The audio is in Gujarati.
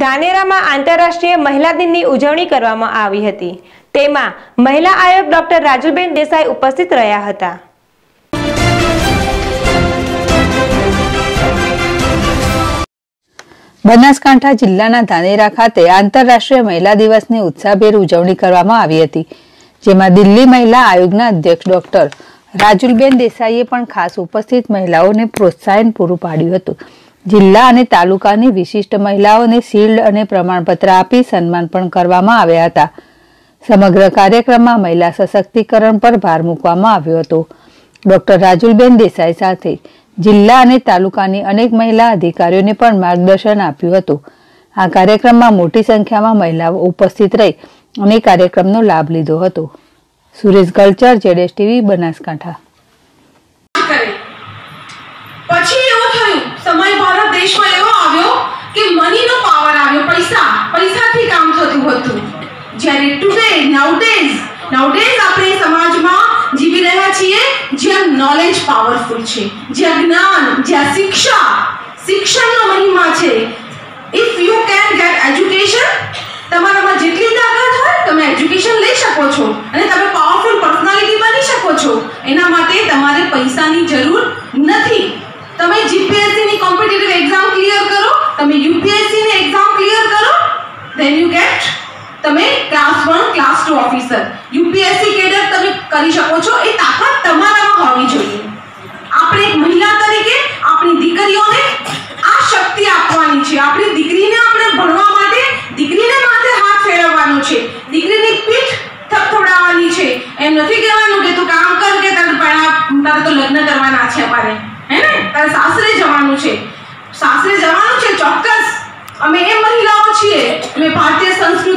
ધાનેરામાં આંતરરાષ્ટ્રીય મહિલા દિનની ઉજવણી કરવામાં આવી હતી. તેમાં મહિલા આયોગ ડોક્ટર રાજુબેન દેસાઈ ઉપસ્થિત રહ્યા હતા. બનાસકાંઠા જિલ્લાના ધાનેરા ખાતે આંતરરાષ્ટ્રીય મહિલા દિવસની ઉત્સાહભેર ઉજવણી કરવામાં આવી હતી, જેમાં દિલ્હી મહિલા આયોગના અધ્યક્ષ ડોક્ટર રાજુલબેન દેસાઈએ પણ ખાસ ઉપસ્થિત મહિલાઓને પ્રોત્સાહન પૂરું પાડ્યું હતું. જિલ્લા અને તાલુકાની વિશિષ્ટ મહિલાઓને શિલ્ડ અને પ્રમાણપત્ર આપી સન્માન પણ કરવામાં આવ્યા હતા. સમગ્ર કાર્યક્રમમાં મહિલા સશક્તિકરણ પર ભાર મૂકવામાં આવ્યો હતો. ડોક્ટર રાજુલબેન દેસાઈ સાથે જિલ્લા અને તાલુકાની અનેક મહિલા અધિકારીઓને પણ માર્ગદર્શન આપ્યું હતું. આ કાર્યક્રમમાં મોટી સંખ્યામાં મહિલાઓ ઉપસ્થિત રહી અને કાર્યક્રમનો લાભ લીધો હતો. સુરેશ ગલચર, જેડેશ ટીવી, બનાસકાંઠા. પછી પૈસાથી કામ થતું હતું. જ્યારે ટુડે નાઉડેઝ નાઉડેઝ આપણે સમાજમાં જીવી રહ્યા છીએ જ્યાં નોલેજ પાવરફુલ છે, જ્યાં જ્ઞાન, જ્યાં શિક્ષા, શિક્ષણનો મહિમા છે. If you can get education તમારામાં જેટલી તાકાત હોય, તમે એજ્યુકેશન લઈ શકો છો અને તમે પાવરફુલ પર્સનાલિટી બની શકો છો. એના માટે તમારે પૈસાની જરૂર નથી. તમે જીપીએસસીની કોમ્પિટિટિવ એક્ઝામ ક્લિયર કરો, તમે યુપીએસસીની એક્ઝામ ક્લિયર કરો ધેન યુ ગેટ તમે class one class two officer UPSC cadre તમે કરી શકો છો. એ તાકાત તમારામાં હોવી જોઈએ. આપણે એક મહિલા તરીકે આપણી દીકરીઓને આ શક્તિ આપવાની છે. આપણી દીકરીને આપણે ભણવા માટે, દીકરીને માથે હાથ ફેરવવાનો છે. દીકરીની પીઠ થપથોડાવવાની છે. એમ નથી કહેવાનું કે તું કામ કર કે તારે પણ તારે તો લગ્ન કરવાના છે અમારે. હે ને? તારે સાસરે જવાનું છે. સાસરે જવાનું છે ચોક્કસ. અમે એ મહિલાઓ છીએ. મેં ભારતીય સંસ્કૃતિ